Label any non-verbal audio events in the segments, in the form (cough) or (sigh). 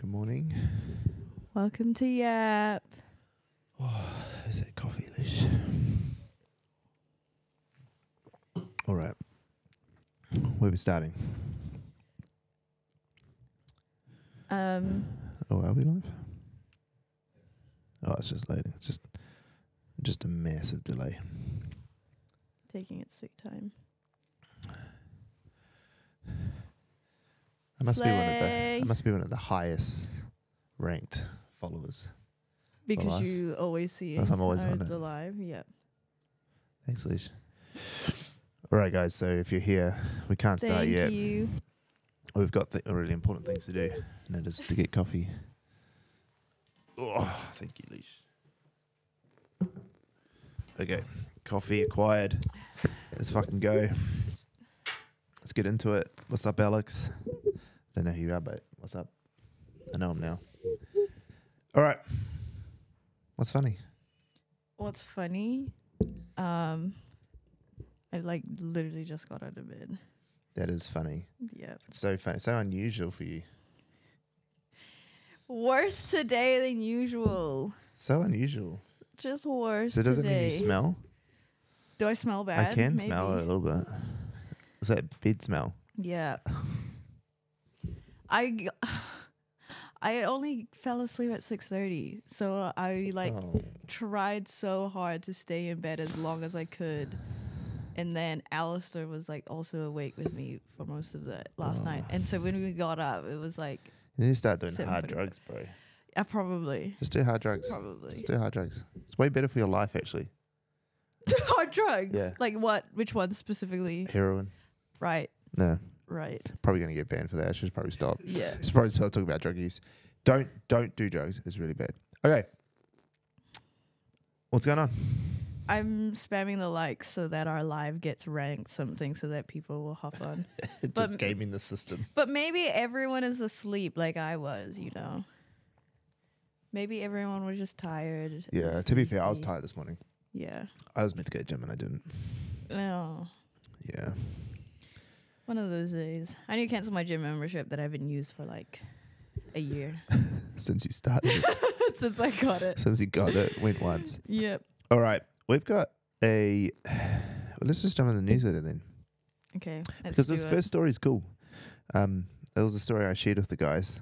Good morning. Welcome to Yap. Is it coffee leash? All right. Where we starting? Um, Oh, are we live? Oh, it's just loading. It's just, just a massive delay. taking its sweet time. I must be one of the. Slay. I must be one of the highest ranked followers. Because you always see Yes, I'm always uh, on it. the live. Yeah. Thanks, Leash. All right, guys. So if you're here, we can't start Thank yet. you. We've got th- really important things to do, and that is to get coffee. Oh, thank you, Leash. Okay, coffee acquired. Let's fucking go. Let's get into it. What's up, Alex? Don't know who you are, but what's up? I know him now. All right. What's funny? What's funny? Um, I like literally just got out of bed. That is funny. Yeah. It's so funny. So unusual for you. Worse today than usual. So unusual. Just worse So doesn't today. mean you smell. Do I smell bad? I can smell it a little bit. Is that bed smell? Yeah. I (sighs) I only fell asleep at 6:30. So I like oh. tried so hard to stay in bed as long as I could. And then Alistair was like also awake with me for most of the last night. Oh. And so when we got up, it was like You need to start doing hard drugs, bro. Yeah, probably Just do hard drugs. probably Just do hard drugs. It's way better for your life, actually. (laughs) hard drugs. Yeah. Like what? Which ones specifically? Heroin. Right. No, Right. probably gonna get banned for that. I should probably stop. Yeah. Should probably stop talking about drug use. Don't don't do drugs. It's really bad. Okay. What's going on? I'm spamming the likes so that our live gets ranked something so that people will hop on. (laughs) Just But- gaming the system. But maybe everyone is asleep like I was, you know. Maybe everyone was just tired. Yeah. To be fair, I was tired this morning. Yeah. I was meant to go to gym and I didn't. No. Yeah. One of those days. I need to cancel my gym membership that I haven't used for like a year (laughs) Since you started, (laughs) since I got it. since you got it, went once. Yep. All right, we've got a. Well, (sighs) let's just jump in the newsletter then, Okay. Because this first story is cool. Um, it was a story I shared with the guys.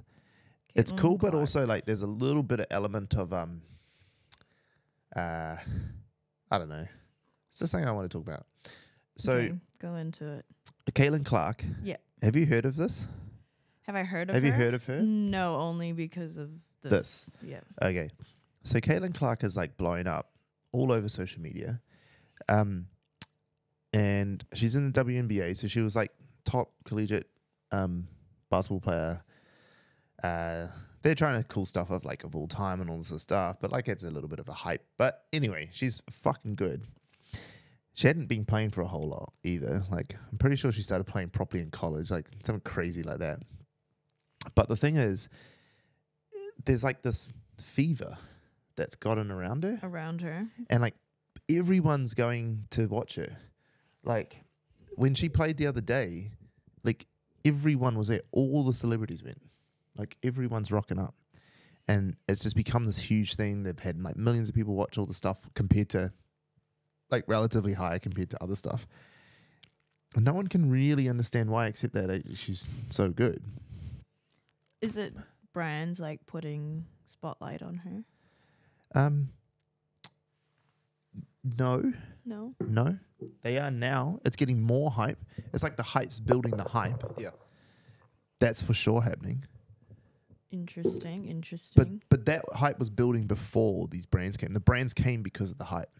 It's Caitlin cool, but also like there's a little bit of element of um. Uh, I don't know. It's just something I want to talk about. So, Okay, go into it. Caitlin Clark. Yeah. Have you heard of this? Have I heard of Have her? you heard of her? No, only because of this. This. Yeah. Okay. So Caitlin Clark is like blowing up all over social media. Um and she's in the WNBA, so she was like top collegiate um basketball player. Uh they're trying to cool stuff of like of all time and all this stuff, but like it's a little bit of a hype. But anyway, she's fucking good. She hadn't been playing for a whole lot either. Like I'm pretty sure she started playing properly in college, like something crazy like that. But the thing is, there's like this fever that's gotten around her, Around her. and like everyone's going to watch her. Like when she played the other day, like everyone was there. All the celebrities went. Like everyone's rocking up, and it's just become this huge thing. They've had like millions of people watch all the stuff compared to, like relatively high compared to other stuff. And no one can really understand why, except that uh, she's so good. Is it brands like putting spotlight on her? Um, no, No. no, they are now. It's getting more hype. It's like the hype's building the hype. Yeah, that's for sure happening. Interesting. interesting. But but that hype was building before these brands came. The brands came because of the hype.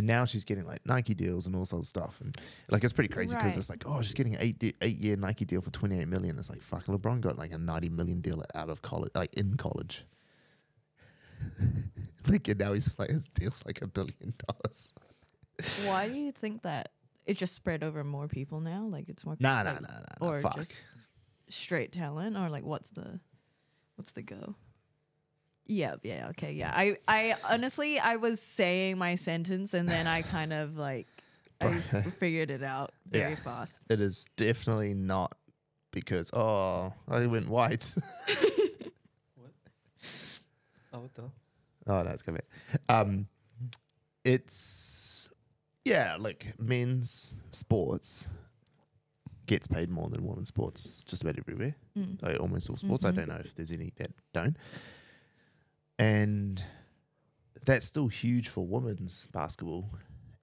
And now she's getting like Nike deals and all sorts of stuff, and like it's pretty crazy because Right. it's like, oh, she's getting an eight de- eight year Nike deal for twenty eight million. It's like fuck, LeBron got like a ninety million deal out of college, like in college. (laughs) like and now he's like his deal's like a billion dollars. Why do you think that it just spread over more people now? Like it's more Nah, nah, like, nah, nah, nah. or just straight talent or like what's the what's the go? Yeah, yeah, okay, yeah. I I honestly I was saying my sentence and then I kind of like I figured it out (laughs) very Yeah. fast. It is definitely not because oh, I went white. (laughs) what? Oh, what the? oh no, it's coming. Um, it's yeah, like men's sports gets paid more than women's sports just about everywhere. Mm. Like almost all sports. I Mhm. don't know if there's any that don't. And that's still huge for women's basketball.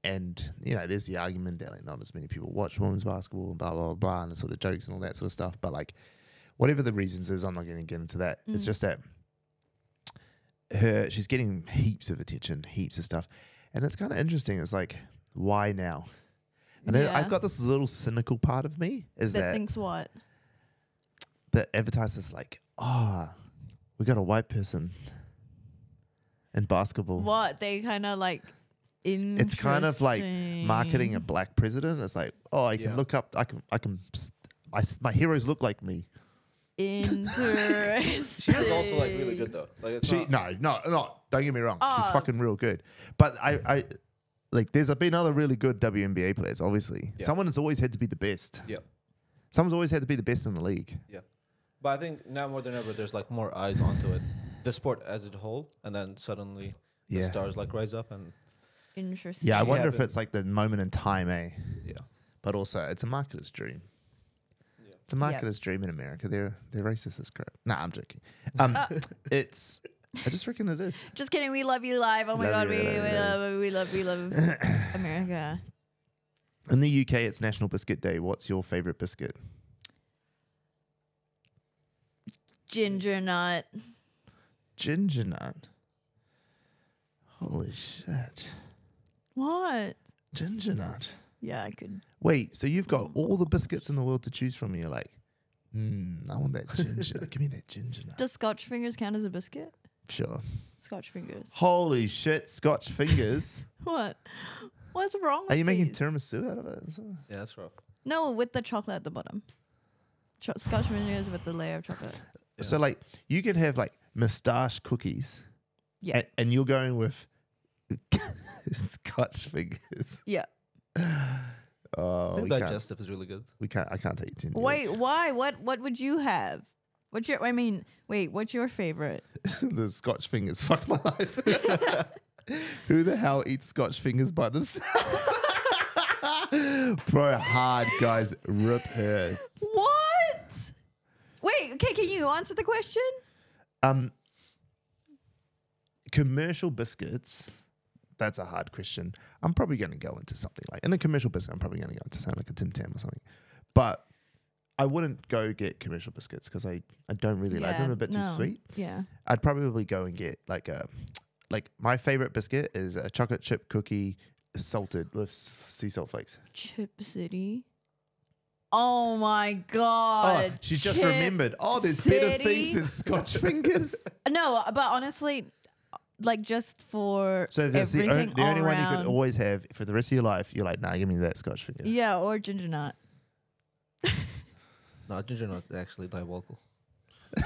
And, you know, there's the argument that like not as many people watch women's basketball and blah, blah, blah, and the sort of jokes and all that sort of stuff. But like whatever the reasons is, I'm not going to get into that. It's Mm. just that her she's getting heaps of attention, heaps of stuff. And it's kind of interesting. It's like, why now? And Yeah. I've got this little cynical part of me is that that thinks what? the advertisers like, oh, we got a white person in basketball. What they kind of like. In It's kind of like marketing a black president. It's like, oh, I can Yeah. look up. I can. I can. s- I s- my heroes look like me. Interesting. (laughs) She is also like really good though. Like it's She not, no no no. Don't get me wrong. She's Oh. fucking real good. But I I like. There's been other really good WNBA players. Obviously, Yeah. someone has always had to be the best. Yeah. Someone's always had to be the best in the league. Yeah. But I think now more than ever, there's like more eyes onto it, the sport as a whole, and then suddenly the stars like rise up and Interesting. Yeah, I She wonder if it's like the moment in time, eh? yeah. But also, it's a marketer's dream. Yeah. It's a Yep. marketer's dream in America. They're they're racist as crap. Nah, I'm joking. Um, (laughs) it's. I just reckon it is. Just kidding. We love you live. Oh my Love god, we, love we you. love we love we love (coughs) America. In the UK, it's National Biscuit Day. What's your favorite biscuit? Ginger nut. Ginger nut. Holy shit! What? Ginger nut. Yeah, I could. Wait, so you've got all the biscuits in the world to choose from. And you're like, mm, I want that ginger. Give me that ginger nut. Does Scotch fingers count as a biscuit? Sure. Scotch fingers. Holy shit! Scotch fingers. (laughs) What? What's wrong? Are with you making these? tiramisu out of it? Yeah, that's rough. No, with the chocolate at the bottom. Cho- Scotch fingers with the layer of chocolate. Yeah. So like you could have like moustache cookies, Yeah. and, and you're going with (laughs) Scotch fingers. Yeah. (sighs) Oh, The we digestive is really good. we can't. I can't take you to Wait, why? What? What would you have? What's your? I mean, wait. What's your favorite? (laughs) the Scotch fingers. (laughs) Fuck my life. Who the hell eats Scotch fingers by themselves? Bro, hard guys, rip her. What? Wait. Okay. Can you answer the question? Um, commercial biscuits. That's a hard question. I'm probably going to go into something like in a commercial biscuit. I'm probably going to go into something like a Tim Tam or something. But I wouldn't go get commercial biscuits because I, I don't really like them. A bit too sweet. Yeah. I'd probably go and get like a like my favorite biscuit is a chocolate chip cookie salted with sea salt flakes. Chip City. Oh my Oh, god. she's just Chip remembered. Oh, there's better City. things than Scotch (laughs) fingers. No, but honestly, like just for So if that's the, everything on, the only one you around- could always have for the rest of your life, you're like, nah, give me that Scotch finger. Yeah, or ginger nut. (laughs) No, ginger nut is actually diabolical.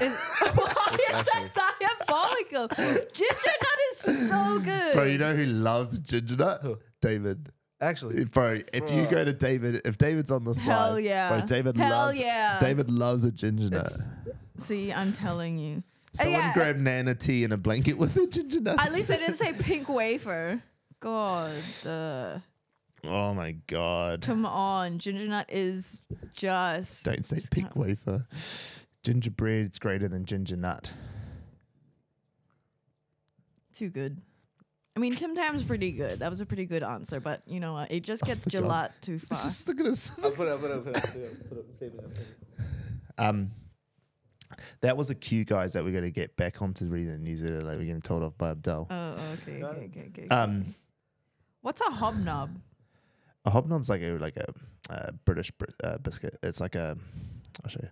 Is- (laughs) Why is that diabolical? ginger nut is so good. Bro, you know who loves ginger nut? David. Actually, Bro, if you go to David, if David's on this Hell live, yeah. bro, David Hell loves yeah. David loves a ginger nut. It's- See, I'm telling you. Someone yeah. grab Nana tea and a blanket with a ginger nut. At least I didn't say (laughs) pink wafer. God, uh, Oh my god. come on. Ginger nut is just. Don't say just pink kinda- wafer. Gingerbread's greater than ginger nut. Too good. I mean, Tim Tam's pretty good. That was a pretty good answer, but you know what? It just gets my God. gelat (laughs) too far. Just look at us. I'll put it up, put it up, put it up, put it up, put it up, save it up. Um, that was a cue, guys, that we're going to get back onto reading New Zealand. Like we're getting told off by Abdel. Oh, okay, okay, okay, okay. Um, What's a hobnob? a hobnob's like a like a, uh British br- uh, biscuit. It's like a. I'll show you.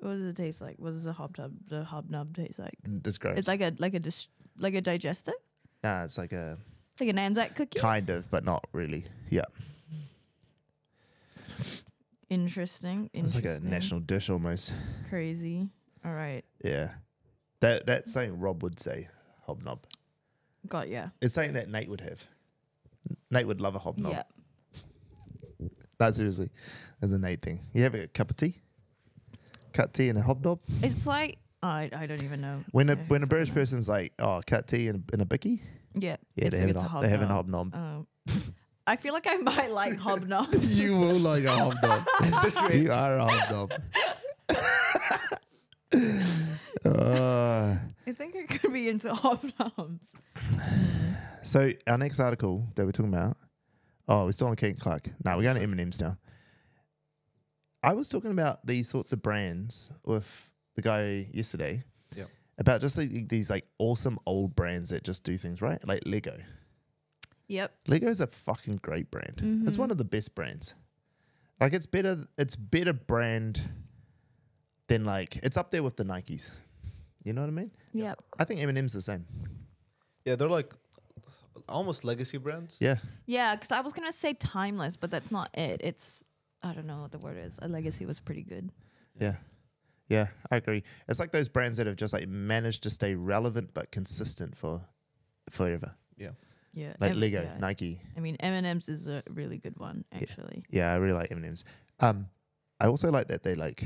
What does it taste like? What does a hobnob the hobnob taste like? It's gross. It's like a like a dis- like a digestive. Nah, it's like a It's like an Anzac cookie. kind of, but not really. Yeah, Interesting. it's like a national dish almost. Crazy. All right. Yeah, that that's something Rob would say. Hobnob. Got yeah. It's something that Nate would have. Nate would love a hobnob. Yeah. No, seriously, that's a Nate thing. You have a cup of tea? cut tea and a hobnob. It's like I I don't even know. When a Yeah, when a British person's like, oh, cut tea and, and a bicky, yeah yeah, they have, a, hob- they have a hobnob. hobnob. Um, I feel like I might like (laughs) hobnobs. you will like a hobnob. (laughs) you are a hobnob. (laughs) uh, I think I could be into hobnobs. so our next article that we're talking about, oh, we're still on Kate Clark. No, we're going to M&M's now. I was talking about these sorts of brands with the guy yesterday. Yeah. About just like these like awesome old brands that just do things right, like Lego. Yep. Lego's a fucking great brand. It's Mhm. one of the best brands. Like it's better it's better brand than like it's up there with the Nikes. You know what I mean? Yep. I think M&M's the same. Yeah, they're like almost legacy brands. Yeah. Yeah, because I was gonna say timeless, but that's not it. It's I don't know what the word is. A legacy was pretty good. Yeah. Yeah, I agree. It's like those brands that have just like managed to stay relevant but consistent for forever. Yeah. Yeah. Like M- Lego, yeah. Nike. I mean, M and M's is a really good one, actually. Yeah, I really like M&M's. Um I also like that they like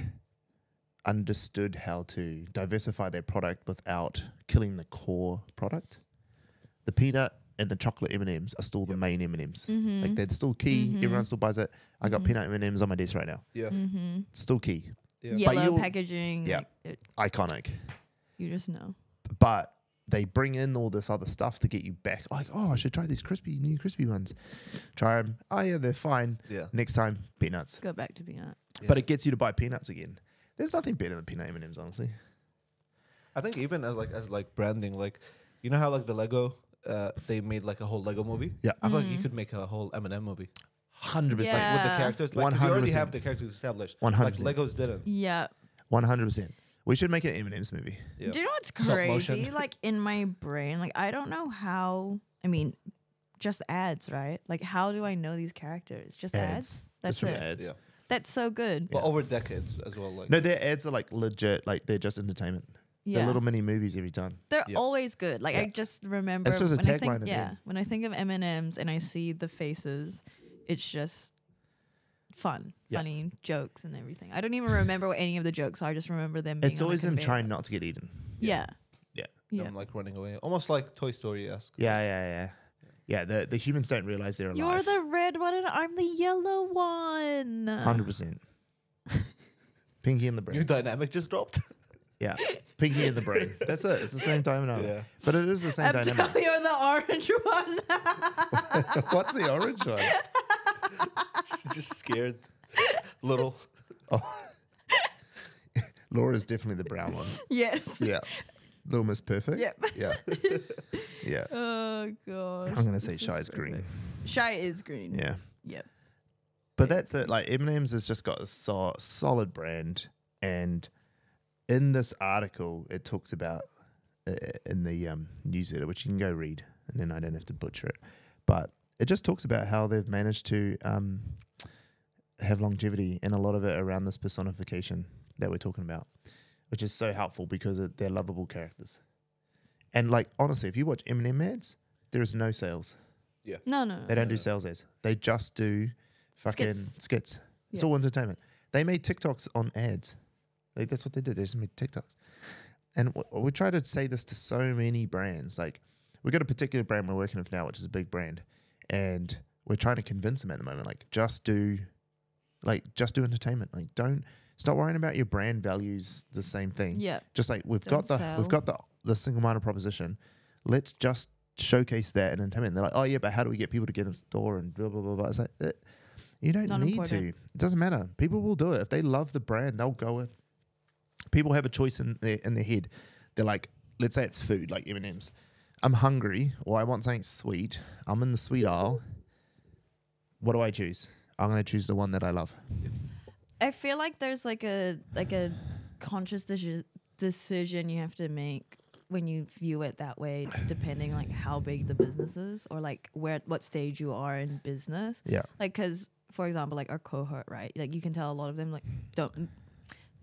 understood how to diversify their product without killing the core product. The peanut and the chocolate M&Ms are still the main M&Ms. Mm-hmm. Like they're still key. Mhm. Everyone still buys it. I got Mhm. peanut M&Ms on my desk right now. Yeah. mm-hmm. Still key. Yeah. Yellow packaging. Yeah. like, it, Iconic. you just know. But they bring in all this other stuff to get you back. Like, oh, I should try these crispy, new crispy ones. Try them. Oh, yeah, they're fine. Yeah. Next time, peanuts. Go back to peanut. Yeah. But it gets you to buy peanuts again. There's nothing better than peanut M&Ms, honestly. I think even as like as like branding, like you know how like the Lego, uh, they made like a whole Lego movie. Yeah. I feel like you Mhm. could make a whole M and M movie 100%. Yeah. with the characters. Like 'cause you already 100%. have the characters established. 100%. Like Legos didn't. Yeah. 100%. We should make an M&M's movie. Yeah. Do you know what's crazy? like in my brain, like I don't know how. I mean, just ads, right? Like, how do I know these characters? Just ads. Ads. That's Just it. from ads. Yeah. That's so good. But over decades as well. Like No, their ads are like legit. Like they're just entertainment. Yeah. They're little mini movies every time. They're Yeah. always good. Like I just remember just a when I tagline think, yeah, when I think of M and M's and I see the faces, it's just fun, Yeah. funny jokes and everything. I don't even remember what any of the jokes are. I just remember them. Being It's always them trying not to get eaten. Yeah. Yeah. Yeah. them like running away, almost like Toy Story esque. Yeah, yeah, yeah. Yeah, the, the humans don't realize they're alive. You're the red one and I'm the yellow one. 100%. Pinky in the brain. New dynamic just dropped. (laughs) Yeah. Pinky in the brain. That's it. It's the same dynamic. Yeah. But it is the same I'm dynamic. you, you're the orange (laughs) one. (laughs) What's the orange one? (laughs) just scared. Little. Oh. Laura's definitely the brown one. yes. Yeah. Little Miss Perfect. Yep. Yeah. (laughs) Yeah. Oh gosh. I'm gonna say This is Shy is green. Shy is green. Yeah. Yep. But that's it. Like M&M's has just got a so- solid brand, and in this article, it talks about uh, in the um, newsletter, which you can go read, and then I don't have to butcher it. But it just talks about how they've managed to um, have longevity, and a lot of it around this personification that we're talking about, which is so helpful because they're lovable characters. And like honestly, if you watch M&M ads, there is no sales. No, no. no. They don't do Yeah. sales ads. They just do fucking Skits. skits. It's Yeah. all entertainment. They made TikToks on ads. Like that's what they did. They just made TikToks. And w- we try to say this to so many brands. Like we got a particular brand we're working with now, which is a big brand, and we're trying to convince them at the moment, like just do, like just do entertainment. Like don't stop worrying about your brand values. The same thing. Yeah. Just like we've Don't got the sell. we've got the the single minded proposition. Let's just showcase that in entertainment. They're like, oh yeah, but how do we get people to get in the store and blah blah blah blah. It's like eh, you don't Not need important. to. It doesn't matter. People will do it if they love the brand. They'll go it People have a choice in their in their head. They're like, let's say it's food, like M and M's. I'm hungry, or I want something sweet. I'm in the sweet aisle. What do I choose? I'm gonna choose the one that I love. I feel like there's like a like a conscious deci- decision you have to make when you view it that way, depending like how big the business is or like where what stage you are in business. Yeah. Like, because for example, like our cohort, right? Like you can tell a lot of them like don't.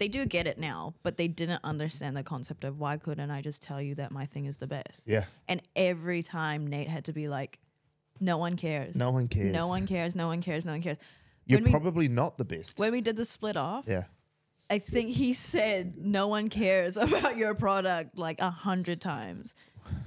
They do get it now, but they didn't understand the concept of why couldn't I just tell you that my thing is the best? Yeah. And every time Nate had to be like, "No one cares. No one cares. No one cares. No one cares. No one cares." You're we- probably not the best. When we did the split off, yeah. I think he said no one cares (laughs) about your product like a hundred times.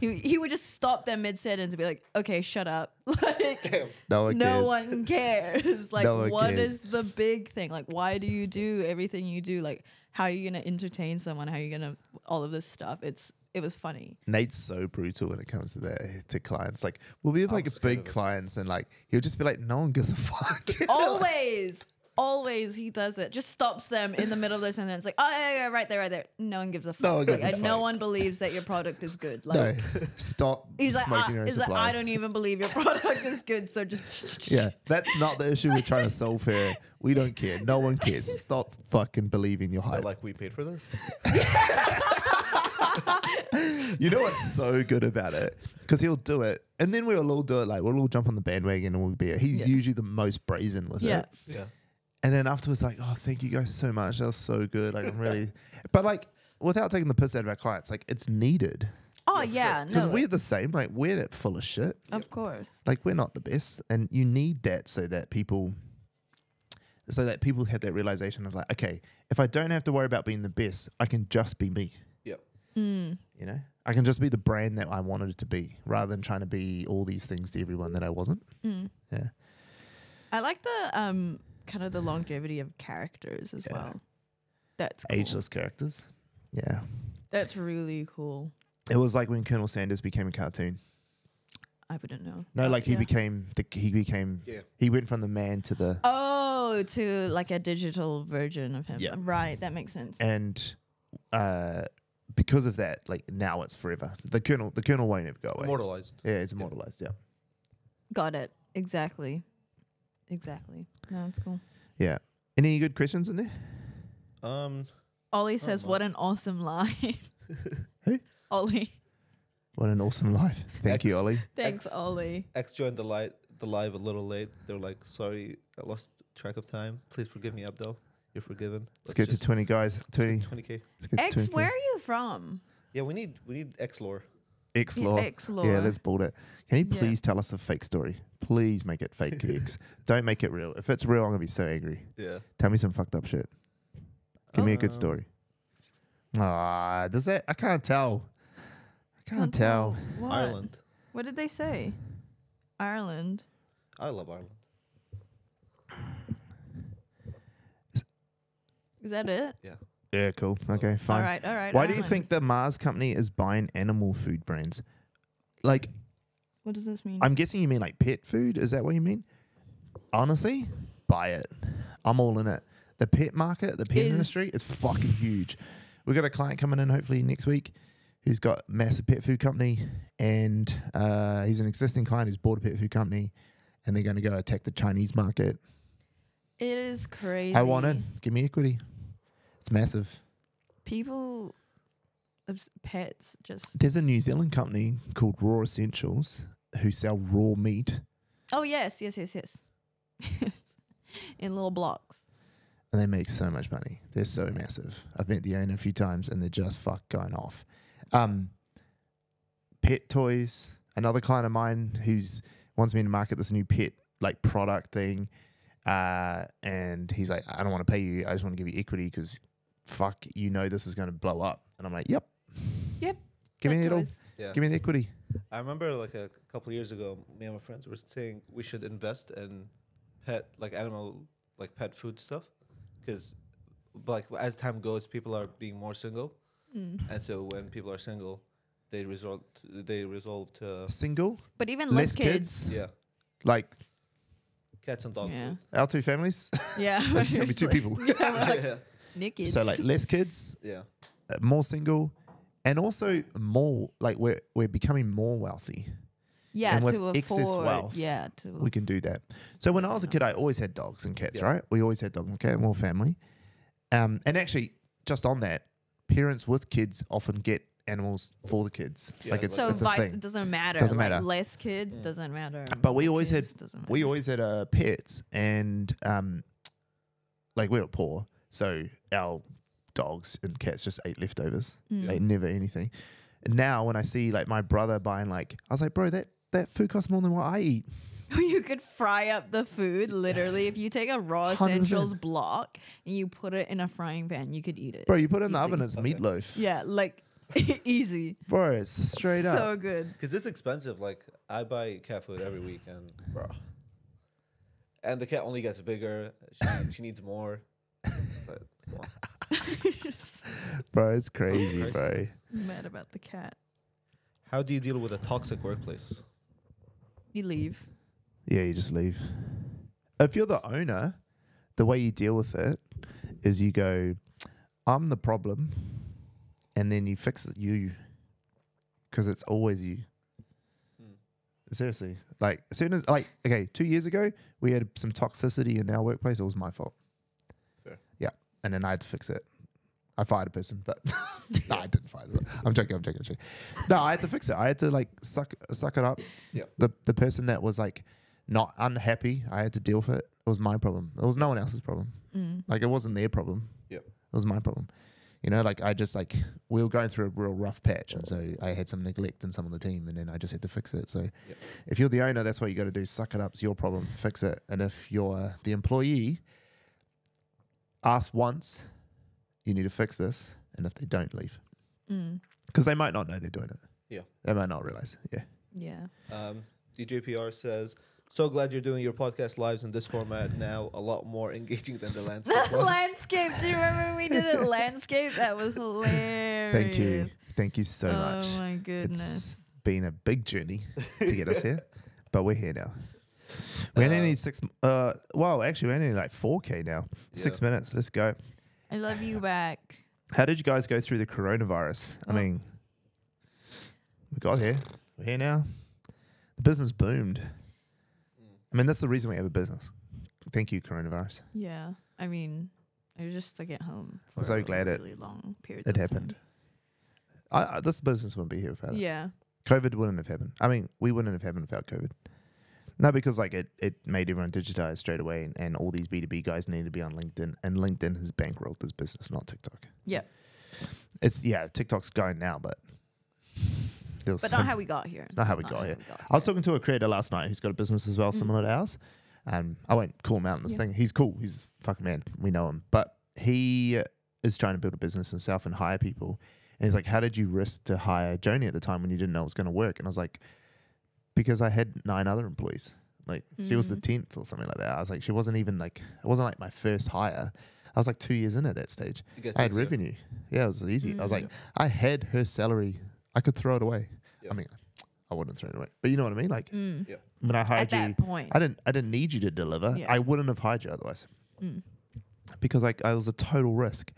He he would just stop them mid sentence and be like, "Okay, shut up." (laughs) Like Damn. No one no cares. one cares. (laughs) Like, No one what cares. is the big thing? Like, why do you do everything you do? Like, how are you gonna entertain someone? How are you gonna all of this stuff? It's it was funny. Nate's so brutal when it comes to that to clients. Like we'll be with like big clients and like he'll just be like, no one gives a (laughs) fuck. Always, always he does it. Just stops them in the middle of their sentence. Like, oh yeah, yeah, right there, right there. No one gives a fuck. No one gives a and no fuck. one believes that your product is good. Like, no, (laughs) stop he's like, smoking I, your own he's like. I don't even believe your (laughs) product is good. So just yeah, that's not the issue we're trying to solve here. We don't care. No one cares. (laughs) Stop fucking believing your They're hype. like, we paid for this. You know what's so good about it? Because he'll do it, and then we'll all do it. Like we'll all jump on the bandwagon, and we'll be. He's Yeah. usually the most brazen with Yeah. it. Yeah. And then afterwards, like, oh, thank you guys so much. That was so good. Like, I'm really, (laughs) but like, without taking the piss out of our clients, like, it's needed oh yeah, because no, we're the same. Like, we're full of shit. of course. Like, we're not the best, and you need that so that people, so that people have that realization of like, okay, if I don't have to worry about being the best, I can just be me. Yep. Mm. You know, I can just be the brand that I wanted it to be, rather than trying to be all these things to everyone that I wasn't. Mm. Yeah. I like the um kind of the longevity of characters as Yeah. well. That's cool. Ageless characters. Yeah. That's really cool. It was like when Colonel Sanders became a cartoon. I wouldn't know. No, like he yeah. became the he became Yeah. he went from the man to the Oh, to like a digital version of him. Yeah. Right, that makes sense. and uh because of that, like now it's forever. The Colonel the Colonel won't ever go away. Immortalized. Yeah, it's immortalized, yeah. Got it. Exactly. Exactly. No, it's cool. Yeah. Any good questions in there? Um, Ollie says, "What an awesome line." (laughs) Who? Ollie. What an awesome life. Thank you, Ollie. Thanks, Ex- Ollie. X joined the live the live a little late. They're like, sorry, I lost track of time. Please forgive me, Abdel. You're forgiven. Let's get to twenty guys. Twenty. twenty k. Let's get X, where are you from? Yeah, we need we need X lore. X Yeah, law. X law. Yeah, let's build it. Can you Yeah. please tell us a fake story? Please make it fake (laughs) X. Don't make it real. If it's real, I'm gonna be so angry. Yeah. Tell me some fucked up shit. Give me a good Um, story. Ah, does that? I can't tell. I can't, tell. What? Ireland. What did they say? Ireland. I love Ireland. Is that it? Yeah. Yeah, cool. Okay, fine. All right, all right. Why do you think the Mars company is buying animal food brands? Like, What does this mean? I'm guessing you mean like pet food. Is that what you mean? Honestly, buy it. I'm all in it. The pet market, the pet Is- industry is fucking huge. We've got a client coming in hopefully next week who's got a massive pet food company and uh, he's an existing client who's bought a pet food company and they're going to go attack the Chinese market. it is crazy. I want it. Give me equity. It's massive. People, obs- pets, just. There's a New Zealand company called Raw Essentials who sell raw meat Oh yes, yes, yes, yes. Yes. (laughs) In little blocks. and they make so much money. They're so massive. I've met the owner a few times and they're just fuck going off. Um, pet toys. Another client of mine who's wants me to market this new pet like product thing, uh, and he's like, I don't want to pay you. I just want to give you equity because fuck, you know this is going to blow up. And I'm like, Yep. Yep. Give me Pet it all. Yeah. Give me the equity. I remember like a couple of years ago, me and my friends were saying we should invest in pet, like animal, like pet food stuff, because like as time goes, people are being more single, Mm. and so when people are single, they resort they resolve to Single, But even less less, kids. yeah, like cats and dogs Yeah. our two families. Yeah. (laughs) There's gonna be two people. food. (laughs) yeah, (laughs) Naked. so like less kids, (laughs) yeah, uh, more single, and also more like we're we're becoming more wealthy. yeah, and with to excess afford. wealth, yeah, to. We can do that. So when I was a kid, I always had dogs and cats. Yeah. Right? We always had dogs and cats, more family. Um, and actually, just on that, parents with kids often get animals for the kids. Yeah, like it's, so it's a vice thing. it doesn't matter. Doesn't like, matter. Less kids doesn't matter. But we always had- kids doesn't we always had uh, pets, and um, like we were poor, so our dogs and cats just ate leftovers. Mm. They never anything. And now when I see like my brother buying like, I was like, bro, that that food costs more than what I eat. (laughs) you could fry up the food literally. If you take a raw (laughs) 100%. essentials block and you put it in a frying pan, you could eat it. Bro, you put it in the oven, it's Okay. meatloaf. Yeah, like (laughs) easy. Bro, it's straight up. So good. Because it's expensive. Like I buy cat food every week, and bro, and the cat only gets bigger. She, she needs more. (laughs) Bro, it's crazy, Christ. bro. Mad about the cat. How do you deal with a toxic workplace? You leave. Yeah, you just leave. If you're the owner, the way you deal with it is you go, I'm the problem, and then you fix it you, because it's always you. Hmm. Seriously, like as soon as like okay, two years ago we had some toxicity in our workplace. It was my fault. Fair. Yeah, and then I had to fix it. I fired a person, but (laughs) no, I didn't fire. Them. I'm joking. I'm joking. I'm joking. No, I had to fix it. I had to like suck suck it up. Yeah. The the person that was like not unhappy, I had to deal with it. It was my problem. It was no one else's problem. Mm. Like it wasn't their problem. Yep. It was my problem. You know, like I just like we were going through a real rough patch, and so I had some neglect in some of the team, and then I just had to fix it. So, Yep. if you're the owner, that's what you got to do: suck it up. It's your problem. Fix it. And if you're the employee, ask once, you need to fix this, and if they don't, leave Mm. because they might not know they're doing it. Yeah. They might not realize. Yeah. Yeah. Um, DJPR says, "So glad you're doing your podcast lives in this format now. A lot more engaging than the (laughs) landscape one." (laughs) landscape. Do you remember when we did it landscape? That was hilarious. Thank you. Thank you so much. oh my goodness. It's been a big journey to get us here, (laughs) but we're here now. We only Uh, need six. Uh, well, actually, we only need like four k now. Six Yeah. minutes. Let's go. I love you back. How did you guys go through the coronavirus? I Oh. mean, we got here. We're here now. The business boomed. I mean, that's the reason we have a business. Thank you, coronavirus. Yeah. I mean, I was just like at home. I'm for so a glad it- really long periods. It of happened. I, I, this business wouldn't be here without Time. it. Yeah. COVID wouldn't have happened. I mean, we wouldn't have happened without COVID. No, because like it, it made everyone digitize straight away, and, and all these B two B guys need to be on LinkedIn, and LinkedIn has bankrolled this business, not TikTok. Yeah, It's yeah, TikTok's going now, but But some- not how we got here. not how we got here. got I was talking to a creator last night who's got a business as well, Mm. similar to ours. And I won't call him out on this Yeah. thing. He's cool. He's fucking man. We know him. But he is trying to build a business himself and hire people. And he's like, How did you risk to hire Joni at the time when you didn't know it was going to work? And I was like, Because I had nine other employees. Like, she was the Mhm. 10th or something like that. I was like, She wasn't even like, it wasn't like my first hire. I was like two years in at that stage. I had easier. revenue. Yeah, it was easy. I was Mm. like, I had her salary. I could throw it away. Yeah. I mean, I wouldn't throw it away, but you know what I mean. Like Mm. when I At hired you, that point. I didn't. I didn't need you to deliver. Yeah. I wouldn't have hired you otherwise Mm. because like I was a total risk,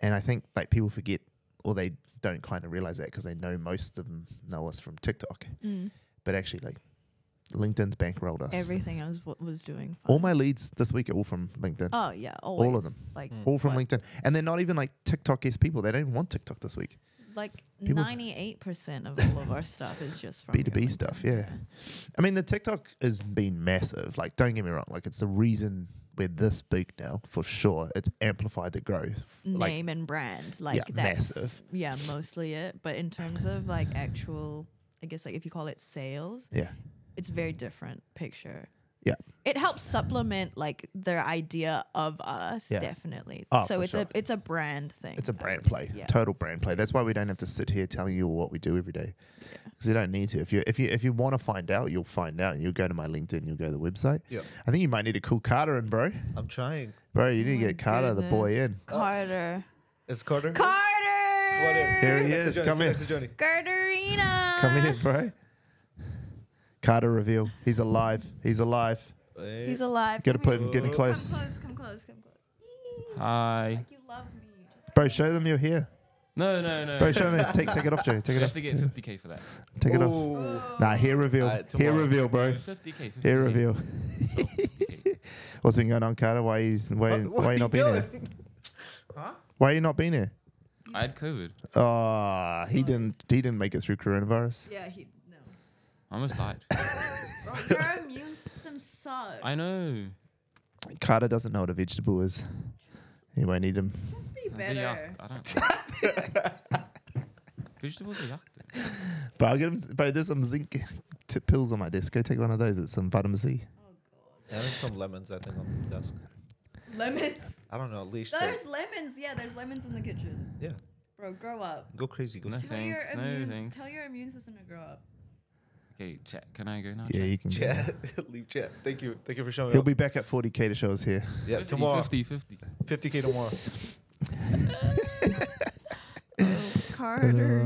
and I think like people forget or they don't kind of realize that because they know most of them know us from TikTok, Mm. But actually like LinkedIn's bankrolled us. Everything I was w- was doing. all my leads this week are all from LinkedIn. Oh yeah, always. of them. Like Mm. all from what? LinkedIn, and they're not even like TikTok-esque people. They don't even want TikTok this week. like People- ninety eight percent of all of our stuff is just from B2B stuff, LinkedIn. yeah. I mean, the TikTok has been massive. Like, don't get me wrong. Like, it's the reason we're this big now for sure. It's amplified the growth. Like, Name and brand, like that's massive. yeah, mostly it. But in terms of like actual, I guess like if you call it sales, yeah, it's a very different picture. Yeah. It helps supplement like their idea of us, Yeah. definitely. Oh, so it's sure. a it's a brand thing. it's a brand play. yeah. Total brand play. That's why we don't have to sit here telling you what we do every day. Because you don't need to. If you if you if you want to find out, you'll find out. You'll go to my LinkedIn. You'll go to the website. Yeah. I think you might need to call Carter in, bro. I'm trying. Bro, you Oh need to oh get Carter, the boy, in. Oh. Carter. It's Carter. Carter. Come. Here he Sit next to is. Johnny, Come in. next to Johnny. Carterina. Come in, bro. Carter reveal. He's alive. He's alive. Eh. He's alive. Gotta put him getting Come close. Come close. Come close. Come close. Hi. Like you love me. Just Bro, show them you're here. No, no, no. Bro, show them. Take, take it off, Joe. Take you it have off. to Take, get 50k for that. take it off. Ooh. Nah, hair reveal. Alright, hair tomorrow. reveal, bro. 50k. 50K. Hair reveal. (laughs) What's been going on, Carter? Why he's why, What- why, where you not you been here? going? Huh? Why you not been here? I had COVID. Oh, he didn't. He didn't make it through coronavirus. yeah. He no. I almost died. (laughs) Bro, your immune system sucks. I know. Carter doesn't know what a vegetable is. He won't eat them. Just be They're better. yuck. I don't. (laughs) (laughs) Vegetables are yuck. dude. But I'll get him. But there's some zinc t- pills on my desk. Go take one of those. It's some vitamin C. Oh, yeah, there's some lemons I think on the desk. Lemons. I don't know. Leash. said- There's lemons. Yeah, there's lemons in the kitchen. Yeah. Bro, grow up. Go crazy. Go No crazy. Tell your thanks. No immune, thanks. Tell your immune system to grow up. Okay, chat. Can I go now? Yeah, chat? you can. Chat. (laughs) Leave chat. Thank you. Thank you for showing He'll up. be back at 40k to show us here. yeah, 50, tomorrow. 50, 50. 50k tomorrow. (laughs) Oh, Carter.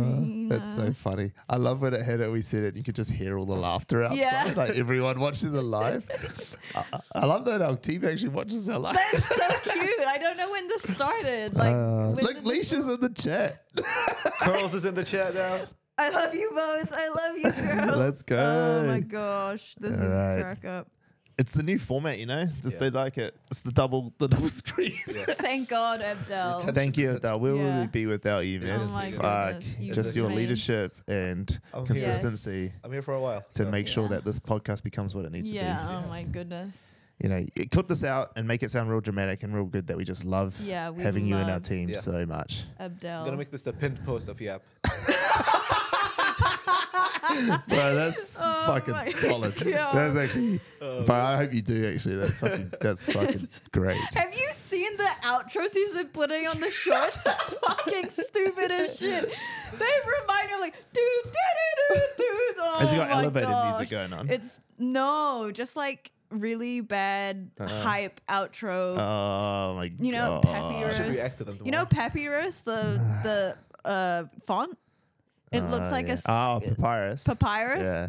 That's so funny. I love when it hit it. We said it. You could just hear all the laughter outside. Yeah. Like everyone watching the live. (laughs) I, I- I love that our team actually watches our live. That's so (laughs) cute. I don't know when this started. Like, Uh, when look, Leisha's in the chat. (laughs) Curls is in the chat now. I love you both. I love you, girls. Let's go. Oh my gosh, this is Alright. crack up. It's the new format, you know. Just Yeah. they like it. It's the double, the double (laughs) screen. (laughs) (laughs) Thank God, Abdel. Thank you, Adele. Where would Yeah. we be without you, man? Oh my Fuck. goodness, you Just your made- leadership and I'm here. consistency I'm here for a while. to so- make sure Yeah. that this podcast becomes what it needs to be. Yeah. Oh my goodness. be. You know, y- clip this out and make it sound real dramatic and real good that we just love Yeah. We having you in our love team Yeah. so much. Abdel. I'm gonna make this the pinned post of Yap. (laughs) Bro, that's (laughs) Oh fucking solid. (laughs) God. That's actually. but I hope you do. Actually, that's fucking. That's fucking great. Have you seen the outro he's been putting on the shorts? fucking stupid as shit. They remind me of like, dude, dude, dude, dude. Oh Has he got my elevated gosh. music going on? It's no, just like really bad Uh-uh. hype outro. oh my god! you know, god. Papyrus. Should react to them You know, tomorrow. Papyrus, the the uh, font. It looks Oh, like yeah. a s- oh papyrus. papyrus. Yeah.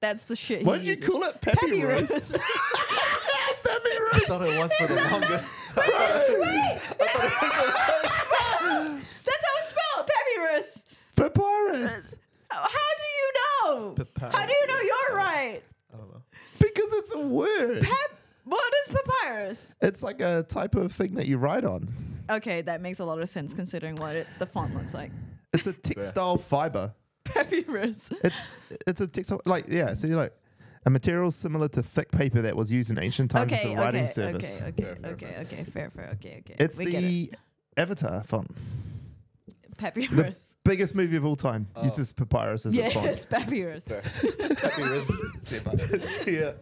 That's the shit. What he did you call it? Papyrus. (laughs) Papyrus. I thought it was for the longest. That's how it's spelled. Papyrus. papyrus. How how do you know? Papyrus. How do you know you're right? I don't know. Because it's a word. Pap. What is papyrus? It's like a type of thing that you write on. Okay, that makes a lot of sense considering what it, the font looks like. It's a textile fiber. Papyrus. It's it's a textile like yeah. So you're like a material similar to thick paper that was used in ancient times as Okay, a writing okay, service. okay, okay, Fair, fair, okay, fair. okay, fair, fair, okay, okay. It's we get it. the Avatar font. The papyrus. biggest movie of all time Oh. uses papyrus as a font. Yes, (laughs) papyrus. Fair. Happy Riz. See ya.